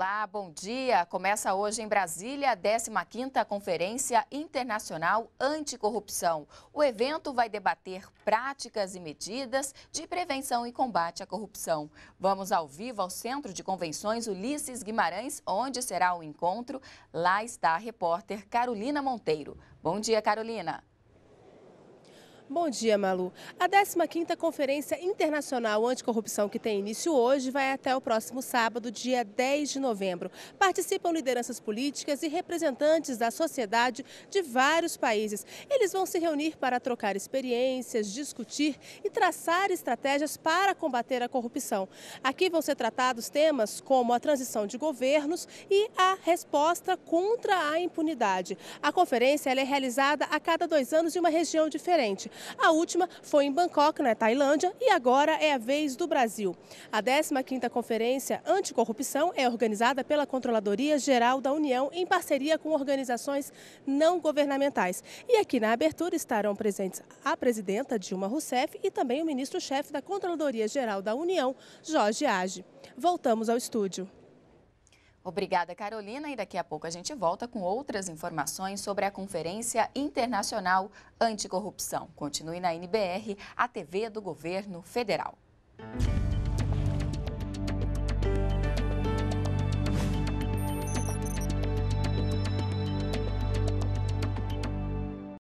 Olá, bom dia. Começa hoje em Brasília a 15ª Conferência Internacional Anticorrupção. O evento vai debater práticas e medidas de prevenção e combate à corrupção. Vamos ao vivo ao Centro de Convenções Ulisses Guimarães, onde será o encontro. Lá está a repórter Carolina Monteiro. Bom dia, Carolina. Bom dia, Malu. A 15ª Conferência Internacional Anticorrupção, que tem início hoje, vai até o próximo sábado, dia 10 de novembro. Participam lideranças políticas e representantes da sociedade de vários países. Eles vão se reunir para trocar experiências, discutir e traçar estratégias para combater a corrupção. Aqui vão ser tratados temas como a transição de governos e a resposta contra a impunidade. A conferência é realizada a cada dois anos em uma região diferente. A última foi em Bangkok, na Tailândia, e agora é a vez do Brasil. A 15ª Conferência Anticorrupção é organizada pela Controladoria Geral da União em parceria com organizações não governamentais. E aqui na abertura estarão presentes a presidenta Dilma Rousseff e também o ministro-chefe da Controladoria Geral da União, Jorge Age. Voltamos ao estúdio. Obrigada, Carolina. E daqui a pouco a gente volta com outras informações sobre a Conferência Internacional Anticorrupção. Continue na NBR, a TV do Governo Federal.